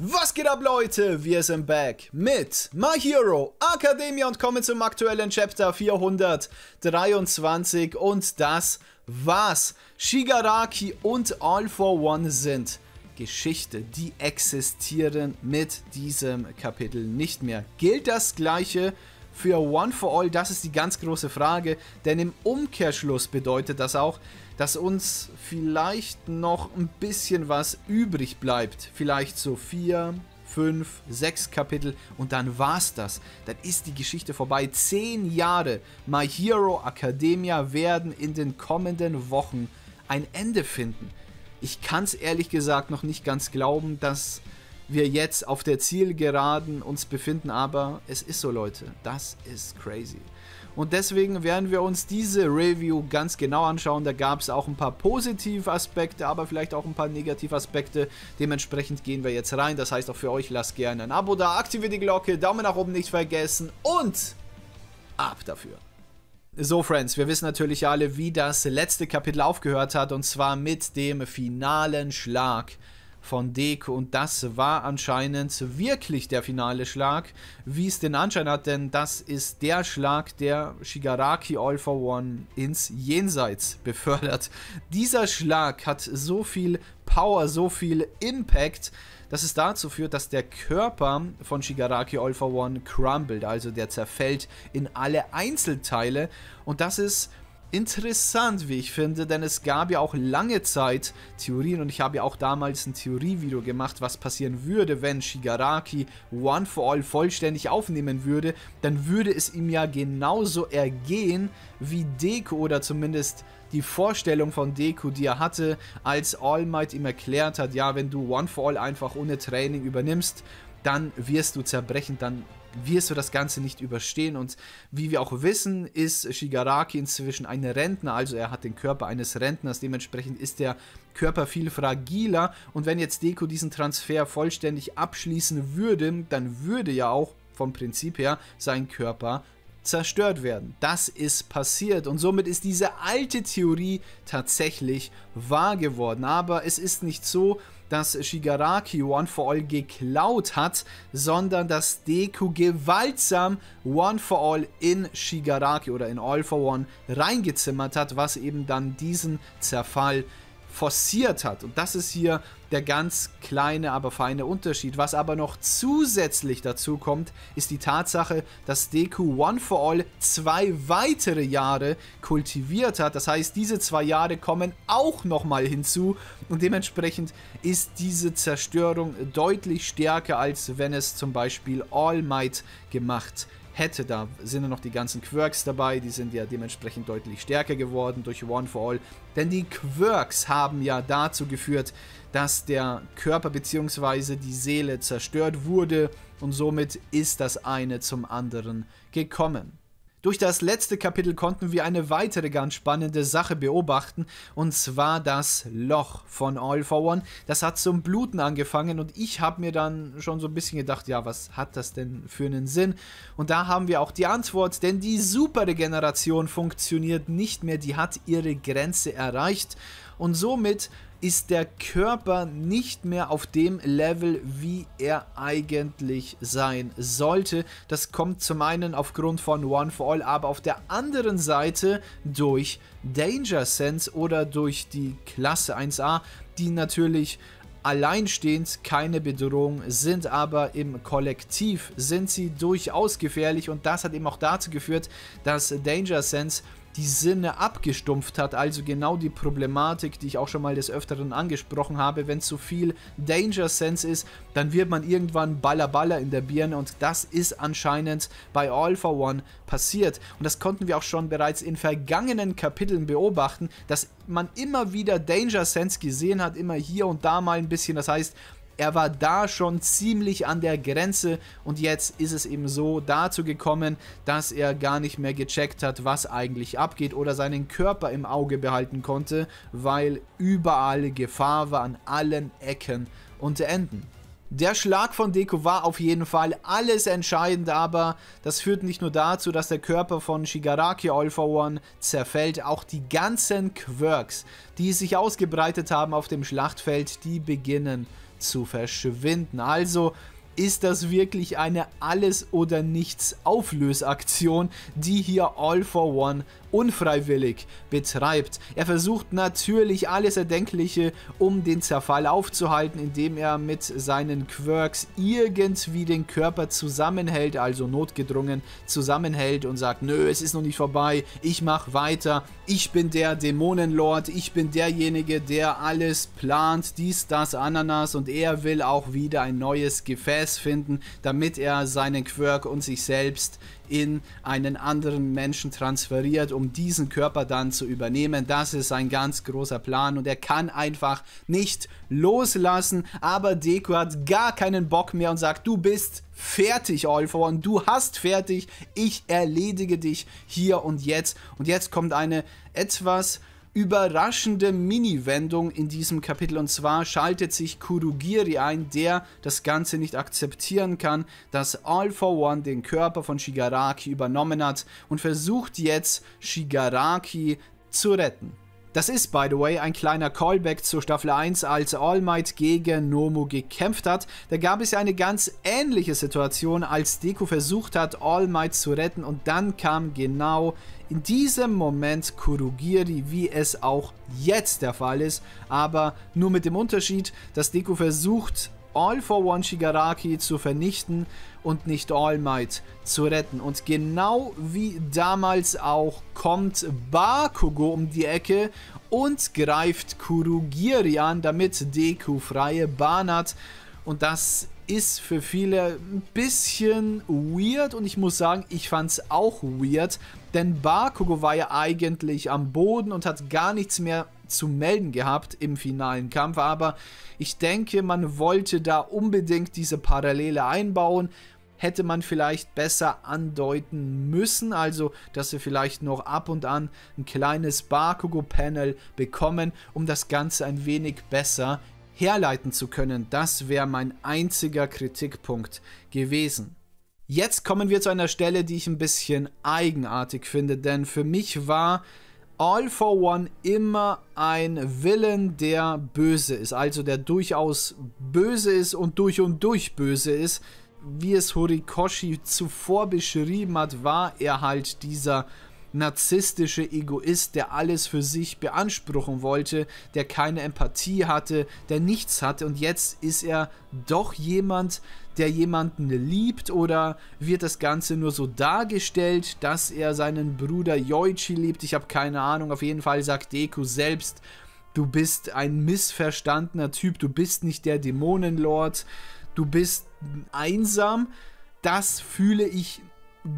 Was geht ab, Leute? Wir sind back mit My Hero Academia und kommen zum aktuellen Chapter 423 und das was Shigaraki und All for One sind. Geschichte, die existieren mit diesem Kapitel nicht mehr. Gilt das gleiche für One for All? Das ist die ganz große Frage, denn im Umkehrschluss bedeutet das auch, dass uns vielleicht noch ein bisschen was übrig bleibt. Vielleicht so vier, fünf, sechs Kapitel und dann war's das. Dann ist die Geschichte vorbei. Zehn Jahre My Hero Academia werden in den kommenden Wochen ein Ende finden. Ich kann es ehrlich gesagt noch nicht ganz glauben, dass wir jetzt auf der Zielgeraden uns befinden, aber es ist so, Leute. Das ist crazy. Und deswegen werden wir uns diese Review ganz genau anschauen. Da gab es auch ein paar positive Aspekte, aber vielleicht auch ein paar negative Aspekte. Dementsprechend gehen wir jetzt rein. Das heißt auch für euch, lasst gerne ein Abo da, aktiviert die Glocke, Daumen nach oben nicht vergessen und ab dafür. So, Friends, wir wissen natürlich alle, wie das letzte Kapitel aufgehört hat, und zwar mit dem finalen Schlag von Deko. Und das war anscheinend wirklich der finale Schlag, wie es den Anschein hat, denn das ist der Schlag, der Shigaraki All for One ins Jenseits befördert. Dieser Schlag hat so viel Power, so viel Impact, dass es dazu führt, dass der Körper von Shigaraki All for One crumbled, also der zerfällt in alle Einzelteile. Und das ist interessant, wie ich finde, denn es gab ja auch lange Zeit Theorien und ich habe ja auch damals ein Theorievideo gemacht, was passieren würde, wenn Shigaraki One for All vollständig aufnehmen würde, dann würde es ihm ja genauso ergehen wie Deku oder zumindest die Vorstellung von Deku, die er hatte, als All Might ihm erklärt hat, ja, wenn du One for All einfach ohne Training übernimmst, dann wirst du zerbrechen, dann wirst du das Ganze nicht überstehen. Und wie wir auch wissen, ist Shigaraki inzwischen ein Rentner, also er hat den Körper eines Rentners, dementsprechend ist der Körper viel fragiler. Und wenn jetzt Deko diesen Transfer vollständig abschließen würde, dann würde ja auch vom Prinzip her sein Körper zerstört werden. Das ist passiert und somit ist diese alte Theorie tatsächlich wahr geworden. Aber es ist nicht so, dass Shigaraki One for All geklaut hat, sondern dass Deku gewaltsam One for All in Shigaraki oder in All for One reingezimmert hat, was eben dann diesen Zerfall forciert hat. Und das ist hier der ganz kleine, aber feine Unterschied. Was aber noch zusätzlich dazu kommt, ist die Tatsache, dass Deku One for All zwei weitere Jahre kultiviert hat. Das heißt, diese zwei Jahre kommen auch nochmal hinzu und dementsprechend ist diese Zerstörung deutlich stärker, als wenn es zum Beispiel All Might gemacht hätte. Da sind ja noch die ganzen Quirks dabei, die sind ja dementsprechend deutlich stärker geworden durch One for All. Denn die Quirks haben ja dazu geführt, dass der Körper bzw. die Seele zerstört wurde und somit ist das eine zum anderen gekommen. Durch das letzte Kapitel konnten wir eine weitere ganz spannende Sache beobachten, und zwar das Loch von All for One. Das hat zum Bluten angefangen und ich habe mir dann schon so ein bisschen gedacht, ja, was hat das denn für einen Sinn? Und da haben wir auch die Antwort, denn die Superregeneration funktioniert nicht mehr, die hat ihre Grenze erreicht und somit ist der Körper nicht mehr auf dem Level, wie er eigentlich sein sollte. Das kommt zum einen aufgrund von One for All, aber auf der anderen Seite durch Danger Sense oder durch die Klasse 1a, die natürlich alleinstehend keine Bedrohung sind, aber im Kollektiv sind sie durchaus gefährlich und das hat eben auch dazu geführt, dass Danger Sense die Sinne abgestumpft hat. Also genau die Problematik, die ich auch schon mal des Öfteren angesprochen habe. Wenn zu viel Danger Sense ist, dann wird man irgendwann Baller Baller in der Birne und das ist anscheinend bei All for One passiert. Und das konnten wir auch schon bereits in vergangenen Kapiteln beobachten, dass man immer wieder Danger Sense gesehen hat, immer hier und da mal ein bisschen. Das heißt, er war da schon ziemlich an der Grenze und jetzt ist es eben so dazu gekommen, dass er gar nicht mehr gecheckt hat, was eigentlich abgeht oder seinen Körper im Auge behalten konnte, weil überall Gefahr war an allen Ecken und Enden. Der Schlag von Deko war auf jeden Fall alles entscheidend, aber das führt nicht nur dazu, dass der Körper von Shigaraki All for One zerfällt, auch die ganzen Quirks, die sich ausgebreitet haben auf dem Schlachtfeld, die beginnen zu verschwinden. Also ist das wirklich eine Alles- oder Nichts-Auflösaktion, die hier All for One unfreiwillig betreibt. Er versucht natürlich alles Erdenkliche, um den Zerfall aufzuhalten, indem er mit seinen Quirks irgendwie den Körper zusammenhält, also notgedrungen zusammenhält und sagt, nö, es ist noch nicht vorbei, ich mach weiter, ich bin der Dämonenlord, ich bin derjenige, der alles plant, dies, das, Ananas. Und er will auch wieder ein neues Gefäß finden, damit er seinen Quirk und sich selbst in einen anderen Menschen transferiert, um diesen Körper dann zu übernehmen. Das ist ein ganz großer Plan und er kann einfach nicht loslassen. Aber Deku hat gar keinen Bock mehr und sagt, du bist fertig, All for One. Du hast fertig. Ich erledige dich hier und jetzt. Und jetzt kommt eine etwas überraschende Mini-Wendung in diesem Kapitel und zwar schaltet sich Kurugiri ein, der das Ganze nicht akzeptieren kann, dass All for One den Körper von Shigaraki übernommen hat und versucht jetzt Shigaraki zu retten. Das ist, by the way, ein kleiner Callback zur Staffel 1, als All Might gegen Nomu gekämpft hat. Da gab es ja eine ganz ähnliche Situation, als Deku versucht hat, All Might zu retten und dann kam genau in diesem Moment Kurugiri, wie es auch jetzt der Fall ist, aber nur mit dem Unterschied, dass Deku versucht, All for One Shigaraki zu vernichten und nicht All Might zu retten. Und genau wie damals auch kommt Bakugo um die Ecke und greift Kurugiri an, damit Deku freie Bahn hat. Und das ist für viele ein bisschen weird und ich muss sagen, ich fand es auch weird, denn Bakugo war ja eigentlich am Boden und hat gar nichts mehr zu melden gehabt im finalen Kampf, aber ich denke, man wollte da unbedingt diese Parallele einbauen. Hätte man vielleicht besser andeuten müssen, also dass wir vielleicht noch ab und an ein kleines Bakugo-Panel bekommen, um das Ganze ein wenig besser herleiten zu können. Das wäre mein einziger Kritikpunkt gewesen. Jetzt kommen wir zu einer Stelle, die ich ein bisschen eigenartig finde, denn für mich war All for One immer ein Villain, der böse ist, also der durchaus böse ist und durch und durch böse ist. Wie es Horikoshi zuvor beschrieben hat, war er halt dieser narzisstische Egoist, der alles für sich beanspruchen wollte, der keine Empathie hatte, der nichts hatte. Und jetzt ist er doch jemand, der jemanden liebt? Oder wird das Ganze nur so dargestellt, dass er seinen Bruder Yoichi liebt? Ich habe keine Ahnung, auf jeden Fall sagt Deku selbst, du bist ein missverstandener Typ, du bist nicht der Dämonenlord, du bist einsam. Das fühle ich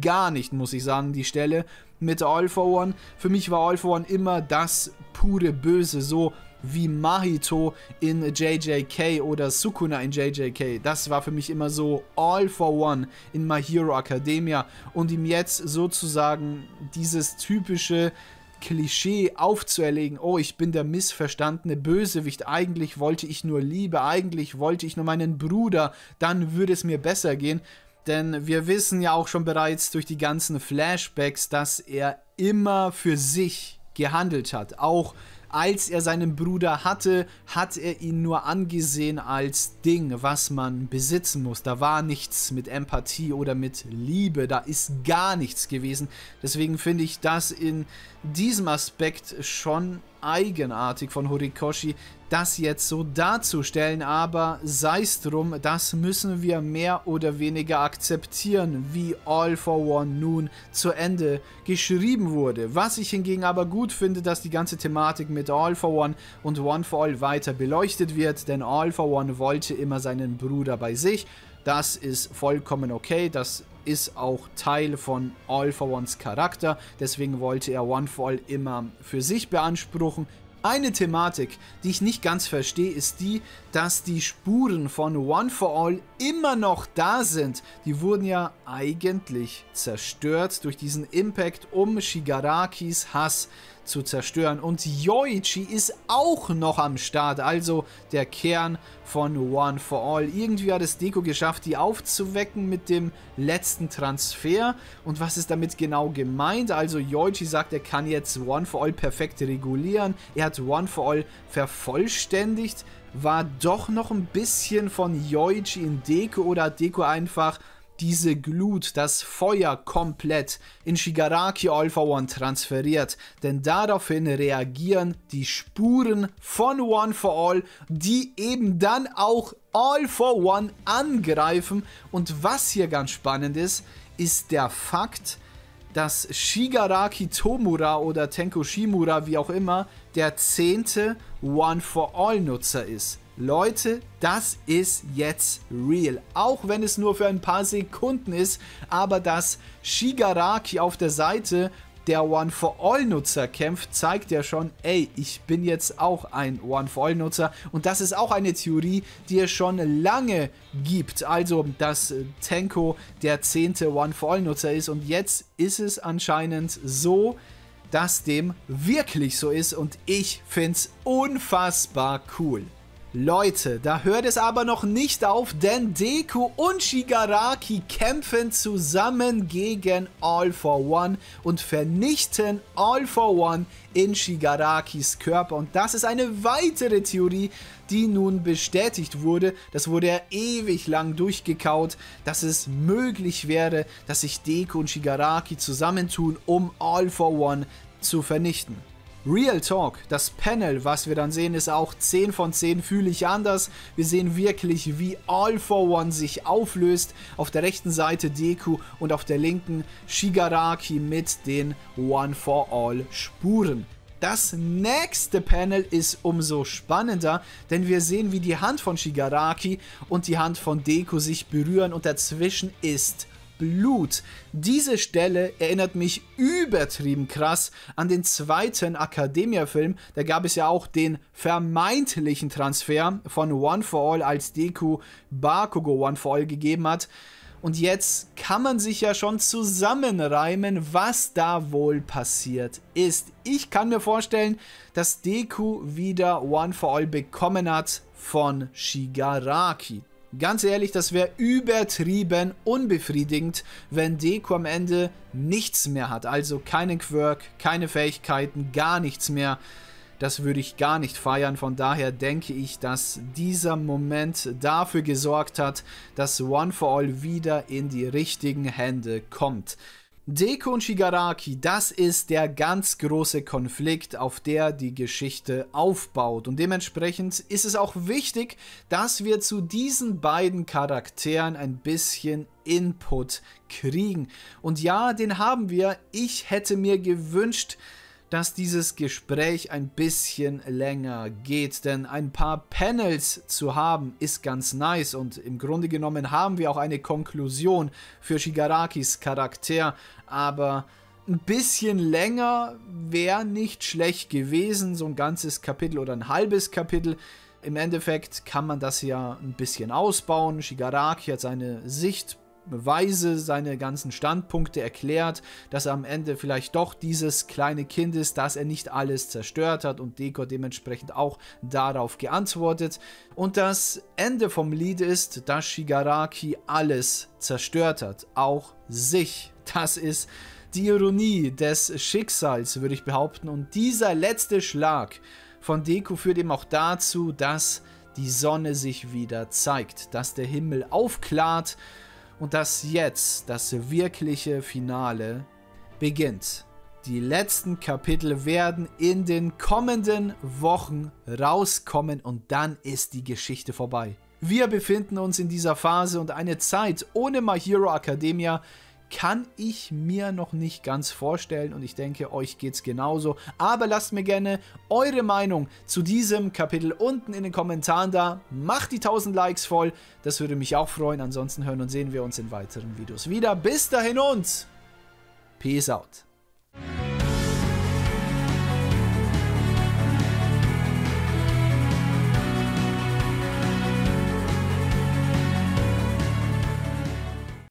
gar nicht, muss ich sagen, die Stelle mit All for One. Für mich war All for One immer das pure Böse, so wie Mahito in JJK oder Sukuna in JJK. Das war für mich immer so All for One in My Hero Academia und ihm jetzt sozusagen dieses typische Klischee aufzuerlegen, oh, ich bin der missverstandene Bösewicht, eigentlich wollte ich nur Liebe, eigentlich wollte ich nur meinen Bruder, dann würde es mir besser gehen. Denn wir wissen ja auch schon bereits durch die ganzen Flashbacks, dass er immer für sich gehandelt hat. Auch als er seinen Bruder hatte, hat er ihn nur angesehen als Ding, was man besitzen muss. Da war nichts mit Empathie oder mit Liebe, da ist gar nichts gewesen. Deswegen finde ich das in diesem Aspekt schon eigenartig von Horikoshi, das jetzt so darzustellen, aber sei es drum, das müssen wir mehr oder weniger akzeptieren, wie All for One nun zu Ende geschrieben wurde. Was ich hingegen aber gut finde, dass die ganze Thematik mit All for One und One for All weiter beleuchtet wird, denn All for One wollte immer seinen Bruder bei sich. Das ist vollkommen okay, das ist auch Teil von All for Ones Charakter, deswegen wollte er One for All immer für sich beanspruchen. Eine Thematik, die ich nicht ganz verstehe, ist die, dass die Spuren von One for All immer noch da sind. Die wurden ja eigentlich zerstört durch diesen Impact um Shigarakis Hass. Zu zerstören. Und Yoichi ist auch noch am Start, also der Kern von One for All. Irgendwie hat es Deko geschafft, die aufzuwecken mit dem letzten Transfer. Und was ist damit genau gemeint? Also Yoichi sagt, er kann jetzt One for All perfekt regulieren. Er hat One for All vervollständigt. War doch noch ein bisschen von Yoichi in Deko oder hat Deko einfach diese Glut, das Feuer komplett in Shigaraki All for One transferiert, denn daraufhin reagieren die Spuren von One for All, die eben dann auch All for One angreifen. Und was hier ganz spannend ist, ist der Fakt, dass Shigaraki Tomura oder Tenko Shimura, wie auch immer, der zehnte One for All Nutzer ist. Leute, das ist jetzt real. Auch wenn es nur für ein paar Sekunden ist, aber dass Shigaraki auf der Seite der One-for-All-Nutzer kämpft, zeigt ja schon, ey, ich bin jetzt auch ein One-for-All-Nutzer. Und das ist auch eine Theorie, die es schon lange gibt. Also, dass Tenko der zehnte One-for-All-Nutzer ist. Und jetzt ist es anscheinend so, dass dem wirklich so ist. Und ich finde es unfassbar cool. Leute, da hört es aber noch nicht auf, denn Deku und Shigaraki kämpfen zusammen gegen All for One und vernichten All for One in Shigarakis Körper. Und das ist eine weitere Theorie, die nun bestätigt wurde. Das wurde ja ewig lang durchgekaut, dass es möglich wäre, dass sich Deku und Shigaraki zusammentun, um All for One zu vernichten. Real Talk, das Panel, was wir dann sehen, ist auch 10 von 10 fühle ich anders. Wir sehen wirklich, wie All for One sich auflöst. Auf der rechten Seite Deku und auf der linken Shigaraki mit den One for All Spuren. Das nächste Panel ist umso spannender, denn wir sehen, wie die Hand von Shigaraki und die Hand von Deku sich berühren und dazwischen ist Blut. Diese Stelle erinnert mich übertrieben krass an den zweiten Academia-Film. Da gab es ja auch den vermeintlichen Transfer von One for All, als Deku Bakugo One for All gegeben hat. Und jetzt kann man sich ja schon zusammenreimen, was da wohl passiert ist. Ich kann mir vorstellen, dass Deku wieder One for All bekommen hat von Shigaraki. Ganz ehrlich, das wäre übertrieben unbefriedigend, wenn Deku am Ende nichts mehr hat. Also keinen Quirk, keine Fähigkeiten, gar nichts mehr. Das würde ich gar nicht feiern. Von daher denke ich, dass dieser Moment dafür gesorgt hat, dass One for All wieder in die richtigen Hände kommt. Deko und Shigaraki, das ist der ganz große Konflikt, auf der die Geschichte aufbaut. Und dementsprechend ist es auch wichtig, dass wir zu diesen beiden Charakteren ein bisschen Input kriegen. Und ja, den haben wir. Ich hätte mir gewünscht, dass dieses Gespräch ein bisschen länger geht, denn ein paar Panels zu haben ist ganz nice und im Grunde genommen haben wir auch eine Konklusion für Shigarakis Charakter, aber ein bisschen länger wäre nicht schlecht gewesen, so ein ganzes Kapitel oder ein halbes Kapitel. Im Endeffekt kann man das ja ein bisschen ausbauen. Shigaraki hat seine Sicht Weise seine ganzen Standpunkte erklärt, dass er am Ende vielleicht doch dieses kleine Kind ist, dass er nicht alles zerstört hat und Deko dementsprechend auch darauf geantwortet. Und das Ende vom Lied ist, dass Shigaraki alles zerstört hat, auch sich. Das ist die Ironie des Schicksals, würde ich behaupten. Und dieser letzte Schlag von Deko führt eben auch dazu, dass die Sonne sich wieder zeigt, dass der Himmel aufklart und dass jetzt das wirkliche Finale beginnt. Die letzten Kapitel werden in den kommenden Wochen rauskommen und dann ist die Geschichte vorbei. Wir befinden uns in dieser Phase und eine Zeit ohne My Hero Academia kann ich mir noch nicht ganz vorstellen und ich denke, euch geht es genauso. Aber lasst mir gerne eure Meinung zu diesem Kapitel unten in den Kommentaren da. Macht die 1000 Likes voll, das würde mich auch freuen. Ansonsten hören und sehen wir uns in weiteren Videos wieder. Bis dahin und Peace out.